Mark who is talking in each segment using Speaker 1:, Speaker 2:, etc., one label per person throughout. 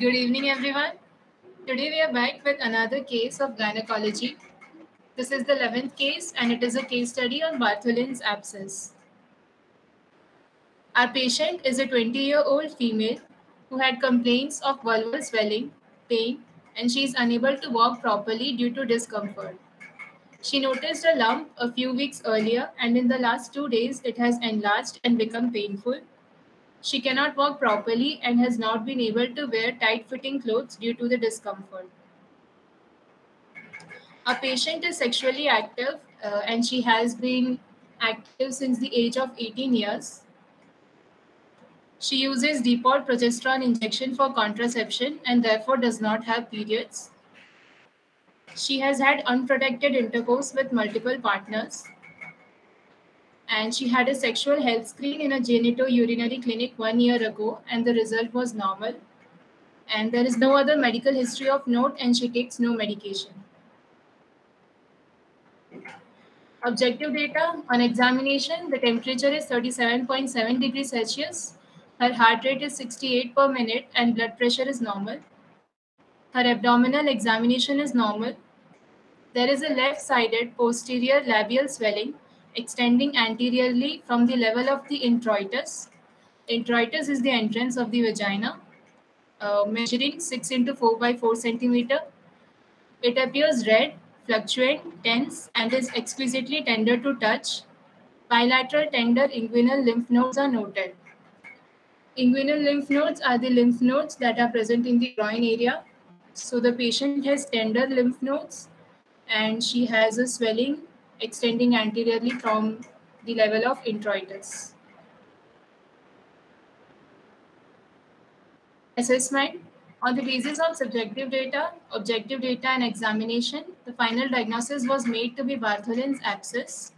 Speaker 1: Good evening, everyone. Today we are back with another case of gynecology. This is the 11th case and it is a case study on Bartholin's abscess. Our patient is a 20 year old female who had complaints of vulval swelling, pain, and she is unable to walk properly due to discomfort. She noticed a lump a few weeks earlier, and in the last two days, it has enlarged and become painful. She cannot walk properly and has not been able to wear tight fitting clothes due to the discomfort. A patient is sexually active uh, and she has been active since the age of 18 years. She uses depot progesterone injection for contraception and therefore does not have periods. She has had unprotected intercourse with multiple partners. And she had a sexual health screen in a genito-urinary clinic one year ago, and the result was normal. And there is no other medical history of note, and she takes no medication. Objective data on examination the temperature is 37.7 degrees Celsius, her heart rate is 68 per minute, and blood pressure is normal. Her abdominal examination is normal. There is a left sided posterior labial swelling extending anteriorly from the level of the introitus. Introitus is the entrance of the vagina, uh, measuring 6 into 4 by 4 centimeter. It appears red, fluctuant, tense, and is exquisitely tender to touch. Bilateral tender inguinal lymph nodes are noted. Inguinal lymph nodes are the lymph nodes that are present in the groin area so the patient has tender lymph nodes and she has a swelling extending anteriorly from the level of introitus. Assessment on the basis of subjective data, objective data, and examination, the final diagnosis was made to be Bartholin's abscess.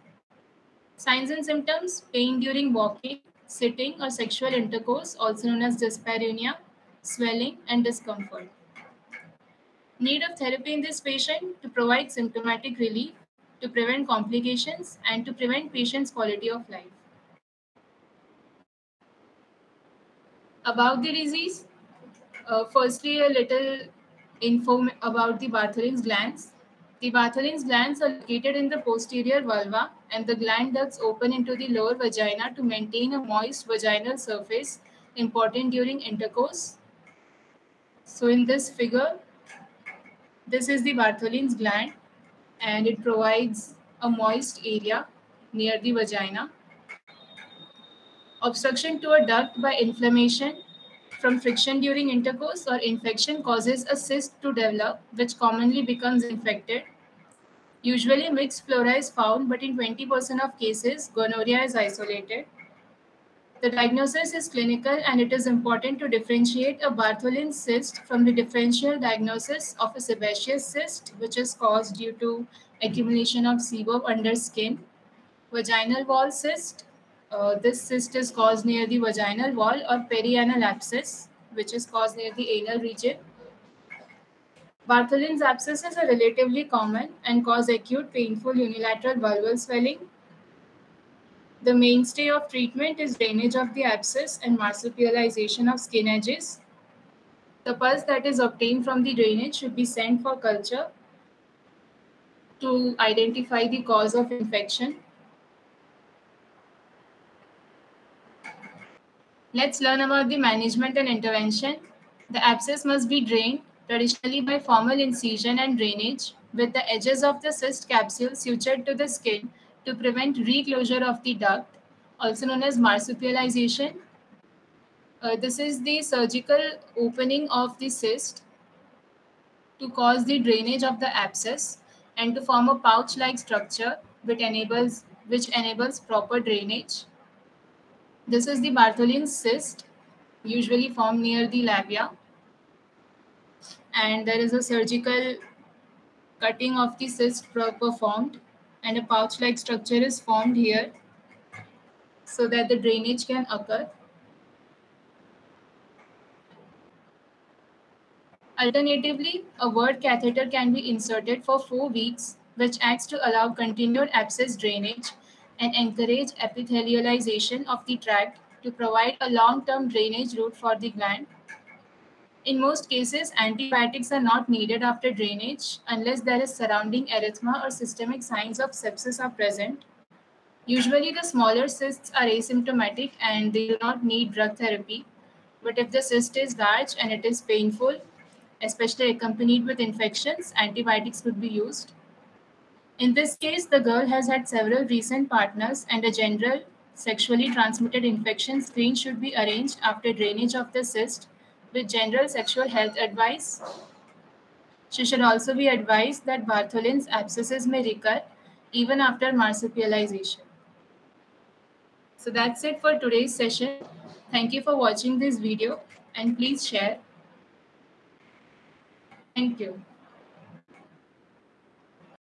Speaker 1: Signs and symptoms pain during walking, sitting, or sexual intercourse, also known as dyspareunia, swelling, and discomfort need of therapy in this patient to provide symptomatic relief, to prevent complications, and to prevent patient's quality of life. About the disease, uh, firstly, a little info about the Bartholin's glands. The Bartholin's glands are located in the posterior vulva, and the gland ducts open into the lower vagina to maintain a moist vaginal surface, important during intercourse. So, in this figure, this is the Bartholin's gland and it provides a moist area near the vagina. Obstruction to a duct by inflammation from friction during intercourse or infection causes a cyst to develop, which commonly becomes infected. Usually, mixed flora is found, but in 20% of cases, gonorrhea is isolated. The diagnosis is clinical and it is important to differentiate a Bartholin cyst from the differential diagnosis of a sebaceous cyst, which is caused due to accumulation of sebum under skin. Vaginal wall cyst, uh, this cyst is caused near the vaginal wall or perianal abscess, which is caused near the anal region. Bartholin's abscesses are relatively common and cause acute painful unilateral vulval swelling the mainstay of treatment is drainage of the abscess and marsupialization of skin edges. The pus that is obtained from the drainage should be sent for culture to identify the cause of infection. Let's learn about the management and intervention. The abscess must be drained traditionally by formal incision and drainage with the edges of the cyst capsule sutured to the skin to prevent reclosure of the duct, also known as marsupialization. Uh, this is the surgical opening of the cyst to cause the drainage of the abscess and to form a pouch-like structure which enables, which enables proper drainage. This is the Bartholin cyst, usually formed near the labia. And there is a surgical cutting of the cyst performed and a pouch-like structure is formed here so that the drainage can occur. Alternatively, a word catheter can be inserted for four weeks, which acts to allow continued abscess drainage and encourage epithelialization of the tract to provide a long-term drainage route for the gland. In most cases, antibiotics are not needed after drainage unless there is surrounding erythema or systemic signs of sepsis are present. Usually, the smaller cysts are asymptomatic and they do not need drug therapy. But if the cyst is large and it is painful, especially accompanied with infections, antibiotics could be used. In this case, the girl has had several recent partners and a general sexually transmitted infection screen should be arranged after drainage of the cyst with general sexual health advice. She should also be advised that Bartholin's abscesses may recur even after marsupialization. So that's it for today's session. Thank you for watching this video and please share. Thank you.